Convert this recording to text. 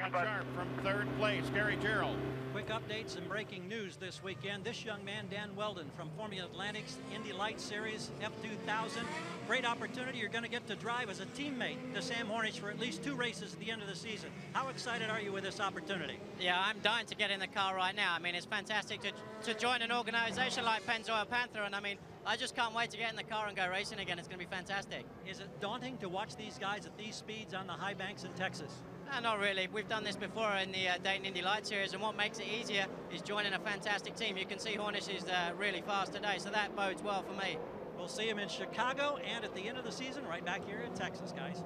Thanks. Sharp from third place. Gary Gerould. Quick updates and breaking news this weekend. This young man, Dan Wheldon from Formula Atlantic's Indy Light Series F2000. Great opportunity. You're going to get to drive as a teammate to Sam Hornish for at least two races at the end of the season. How excited are you with this opportunity? Yeah, I'm dying to get in the car right now. I mean, it's fantastic to, to join an organization like Pennzoil Panther, and I mean, I just can't wait to get in the car and go racing again. It's going to be fantastic. Is it daunting to watch these guys at these speeds on the high banks in Texas? Uh, not really. We've done this before in the uh, Dayton Indy Light Series, and what makes it easier is joining a fantastic team. You can see Hornish is uh, really fast today, so that bodes well for me. We'll see him in Chicago and at the end of the season right back here in Texas, guys.